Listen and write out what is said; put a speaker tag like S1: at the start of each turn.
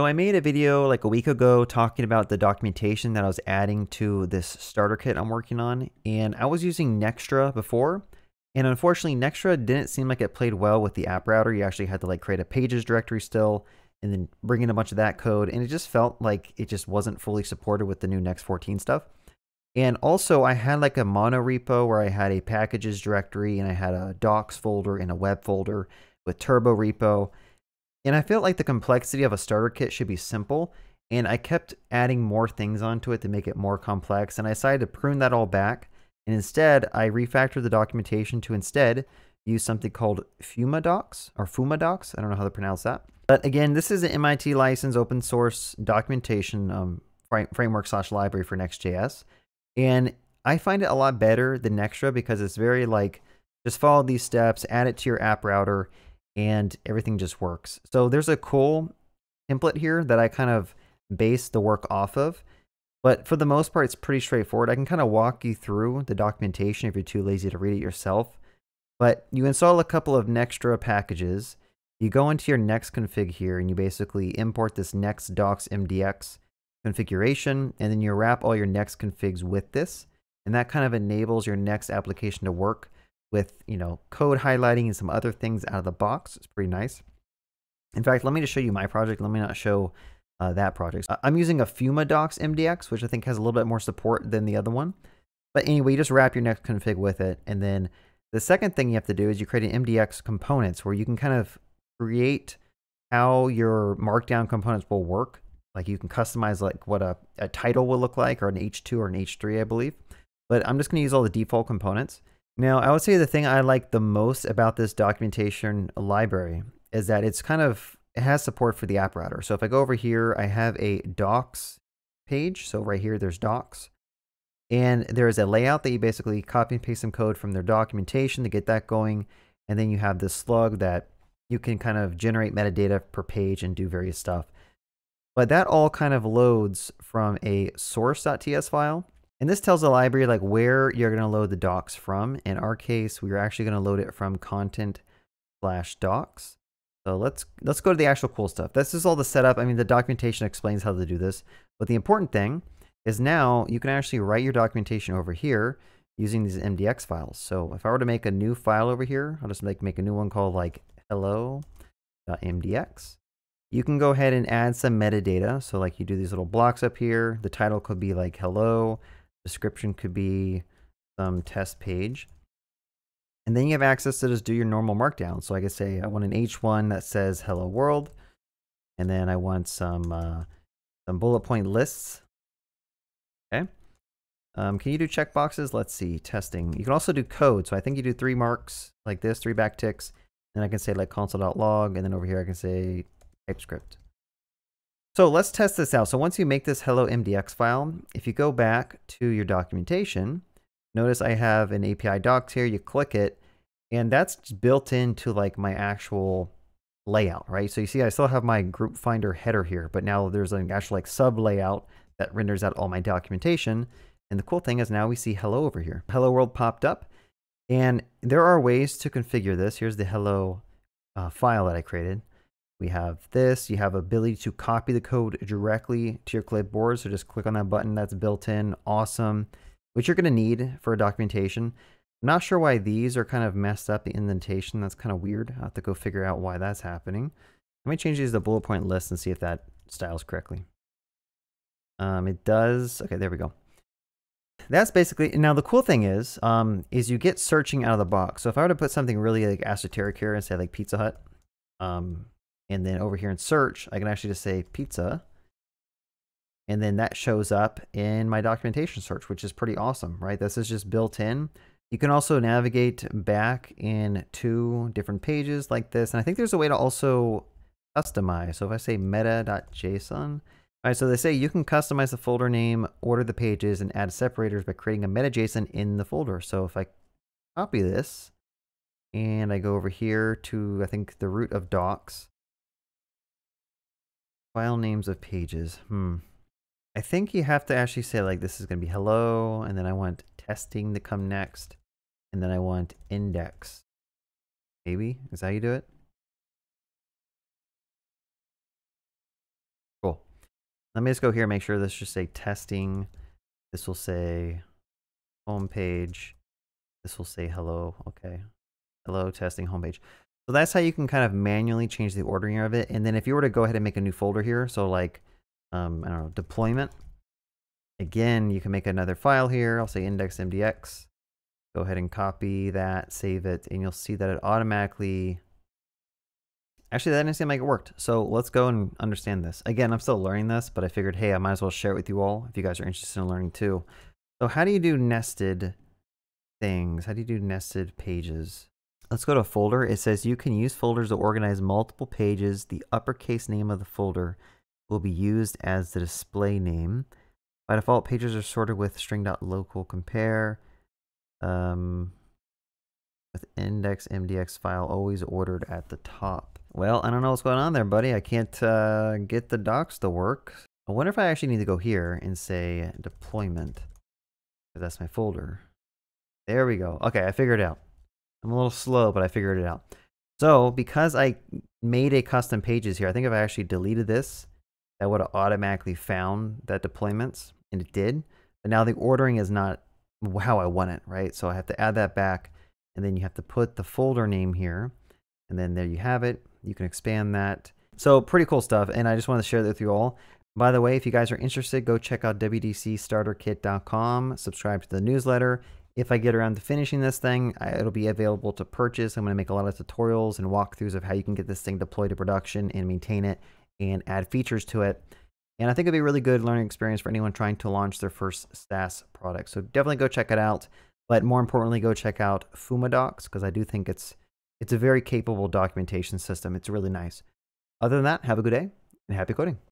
S1: So I made a video like a week ago talking about the documentation that I was adding to this starter kit I'm working on. And I was using Nextra before. And unfortunately, Nextra didn't seem like it played well with the app router. You actually had to like create a pages directory still and then bring in a bunch of that code. And it just felt like it just wasn't fully supported with the new Next 14 stuff. And also I had like a mono repo where I had a packages directory and I had a docs folder and a web folder with Turborepo. And I felt like the complexity of a starter kit should be simple, and I kept adding more things onto it to make it more complex, and I decided to prune that all back, and instead I refactored the documentation to instead use something called FumaDocs, or FumaDocs, I don't know how to pronounce that. But again, this is an MIT license open source documentation um, framework slash library for Next.js, and I find it a lot better than Nextra because it's very like, just follow these steps, add it to your app router, and everything just works. So there's a cool template here that I kind of base the work off of. But for the most part, it's pretty straightforward. I can kind of walk you through the documentation if you're too lazy to read it yourself. But you install a couple of Nextra packages. You go into your Next config here and you basically import this Next docs MDX configuration and then you wrap all your Next configs with this. And that kind of enables your Next application to work with, you know, code highlighting and some other things out of the box. It's pretty nice. In fact, let me just show you my project. Let me not show uh, that project. I'm using a Fuma Docs MDX, which I think has a little bit more support than the other one. But anyway, you just wrap your next config with it. And then the second thing you have to do is you create an MDX components where you can kind of create how your markdown components will work. Like you can customize like what a, a title will look like or an H2 or an H3, I believe. But I'm just going to use all the default components. Now, I would say the thing I like the most about this documentation library is that it's kind of, it has support for the app router. So if I go over here, I have a docs page. So right here, there's docs. And there's a layout that you basically copy and paste some code from their documentation to get that going. And then you have this slug that you can kind of generate metadata per page and do various stuff. But that all kind of loads from a source.ts file. And this tells the library like where you're going to load the docs from. In our case, we are actually going to load it from content slash docs. So let's let's go to the actual cool stuff. This is all the setup. I mean, the documentation explains how to do this. But the important thing is now you can actually write your documentation over here using these MDX files. So if I were to make a new file over here, I'll just make, make a new one called like hello.mdx. You can go ahead and add some metadata. So like you do these little blocks up here. The title could be like hello Description could be some test page. And then you have access to just do your normal markdown. So I could say I want an H1 that says hello world. And then I want some, uh, some bullet point lists. Okay. Um, can you do checkboxes? Let's see, testing. You can also do code. So I think you do three marks like this, three backticks. Then I can say like console.log. And then over here I can say TypeScript. So let's test this out. So once you make this hello MDX file, if you go back to your documentation, notice I have an API docs here. You click it, and that's built into like my actual layout, right? So you see I still have my group finder header here, but now there's an actual like sub layout that renders out all my documentation. And the cool thing is now we see hello over here. Hello world popped up. And there are ways to configure this. Here's the hello uh, file that I created. We have this. You have ability to copy the code directly to your clipboard. So just click on that button that's built in. Awesome. Which you're going to need for a documentation. I'm not sure why these are kind of messed up, the indentation. That's kind of weird. i have to go figure out why that's happening. Let me change these to bullet point list and see if that styles correctly. Um, it does. Okay, there we go. That's basically, now the cool thing is, um, is you get searching out of the box. So if I were to put something really like esoteric here and say like Pizza Hut, um, and then over here in search, I can actually just say pizza. And then that shows up in my documentation search, which is pretty awesome, right? This is just built in. You can also navigate back in two different pages like this. And I think there's a way to also customize. So if I say meta.json, all right, so they say you can customize the folder name, order the pages, and add separators by creating a meta.json in the folder. So if I copy this and I go over here to, I think, the root of docs, File names of pages. Hmm. I think you have to actually say like this is going to be hello, and then I want testing to come next, and then I want index. Maybe? Is that how you do it? Cool. Let me just go here and make sure this just say testing. This will say homepage. This will say hello. Okay. Hello testing homepage. So that's how you can kind of manually change the ordering of it. And then if you were to go ahead and make a new folder here, so like, um, I don't know, deployment. Again, you can make another file here. I'll say index.mdx. Go ahead and copy that, save it, and you'll see that it automatically Actually, that didn't seem like it worked. So let's go and understand this. Again, I'm still learning this, but I figured, hey, I might as well share it with you all if you guys are interested in learning too. So how do you do nested things? How do you do nested pages? Let's go to a folder. It says you can use folders to organize multiple pages. The uppercase name of the folder will be used as the display name. By default, pages are sorted with string.localeCompare. Um, with index mdx file always ordered at the top. Well, I don't know what's going on there, buddy. I can't uh, get the docs to work. I wonder if I actually need to go here and say deployment. Because that's my folder. There we go. Okay, I figured it out. I'm a little slow, but I figured it out. So because I made a custom pages here, I think if I actually deleted this, that would have automatically found that deployments, and it did. But now the ordering is not how I want it, right? So I have to add that back, and then you have to put the folder name here, and then there you have it. You can expand that. So pretty cool stuff, and I just wanted to share that with you all. By the way, if you guys are interested, go check out WDCStarterKit.com, subscribe to the newsletter. If I get around to finishing this thing, it'll be available to purchase. I'm going to make a lot of tutorials and walkthroughs of how you can get this thing deployed to production and maintain it and add features to it. And I think it'd be a really good learning experience for anyone trying to launch their first SaaS product. So definitely go check it out. But more importantly, go check out FumaDocs because I do think it's it's a very capable documentation system. It's really nice. Other than that, have a good day and happy coding.